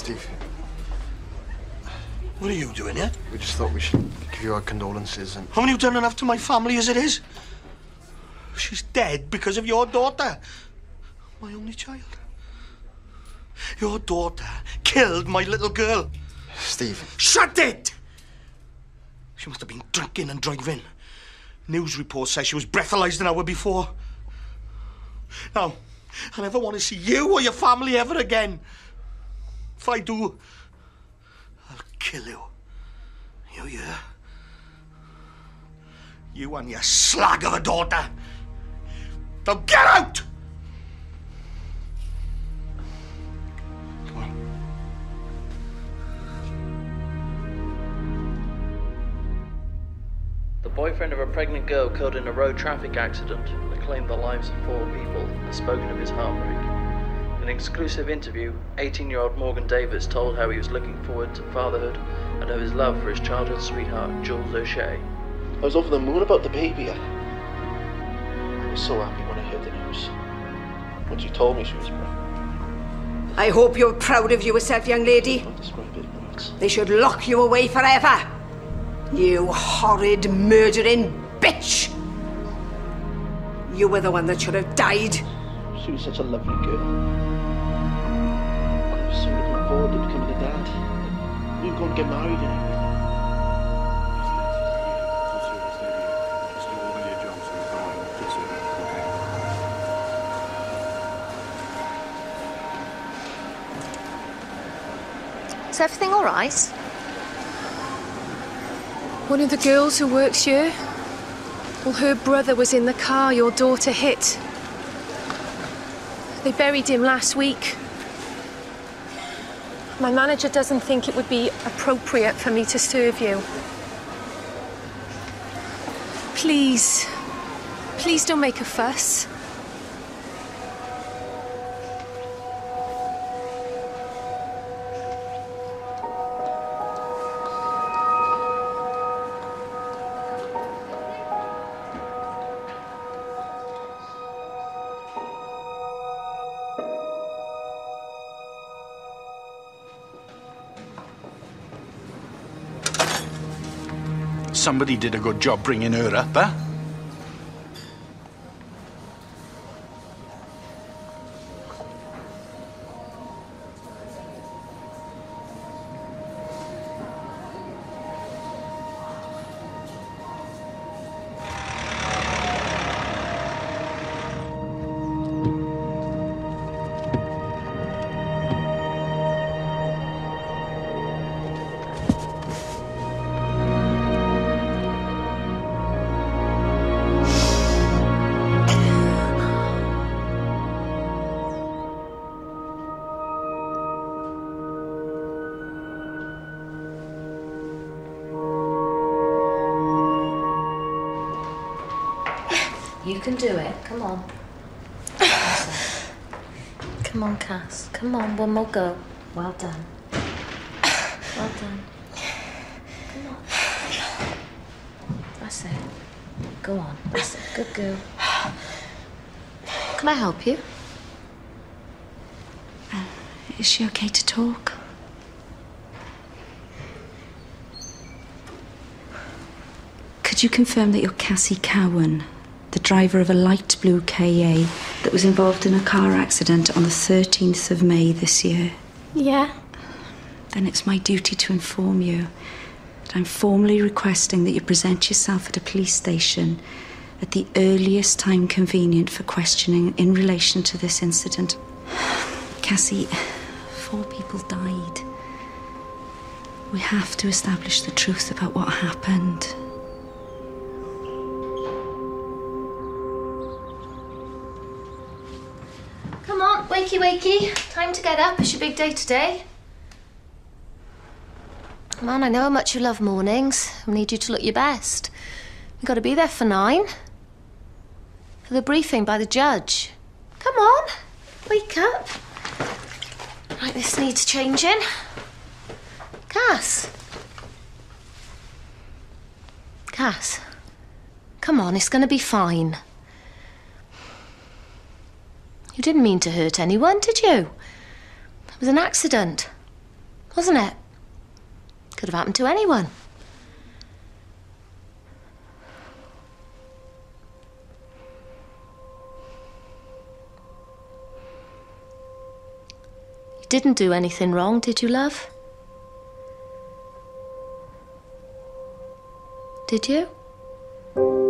Steve, What are you doing here? we just thought we should give you our condolences and Haven't you done enough to my family as it is? She's dead because of your daughter. My only child. Your daughter killed my little girl. Steve. Shut it! She must have been drinking and driving. News report says she was breathalyzed an hour before. Now, I never want to see you or your family ever again. If I do, I'll kill you. You hear? You and your slag of a daughter. Now get out! The boyfriend of a pregnant girl killed in a road traffic accident that claimed the lives of four people has spoken of his heartbreak. In an exclusive interview, 18 year old Morgan Davis told how he was looking forward to fatherhood and of his love for his childhood sweetheart, Jules O'Shea. I was over the moon about the baby. I was so happy when I heard the news. Once you told me she was pregnant. I hope you're proud of yourself, young lady. Describe it, words. They should lock you away forever. You horrid, murdering bitch! You were the one that should have died. She was such a lovely girl. Forward to a dad. Get married. Is everything all right? One of the girls who works here. Well, her brother was in the car your daughter hit. They buried him last week. My manager doesn't think it would be appropriate for me to serve you. Please, please don't make a fuss. Somebody did a good job bringing her up, huh? You can do it. Come on. Come on, Cass. Come on, one more go. Well done. Well done. Come on. That's it. Go on. That's it. Good girl. Can I help you? Is she okay to talk? Could you confirm that you're Cassie Cowan, the driver of a light blue KA that was involved in a car accident on the 13th of May this year? Yeah. Then it's my duty to inform you that I'm formally requesting that you present yourself at a police station at the earliest time convenient for questioning in relation to this incident. Cassie, four people died. We have to establish the truth about what happened. Wakey wakey. Time to get up. It's your big day today. On, I know how much you love mornings. I need you to look your best. You've got to be there for nine. For the briefing by the judge. Come on, wake up. Right, this needs changing. Cass. Cass. Come on, it's going to be fine. You didn't mean to hurt anyone, did you? It was an accident. Wasn't it? Could have happened to anyone. You didn't do anything wrong, did you, love? Did you?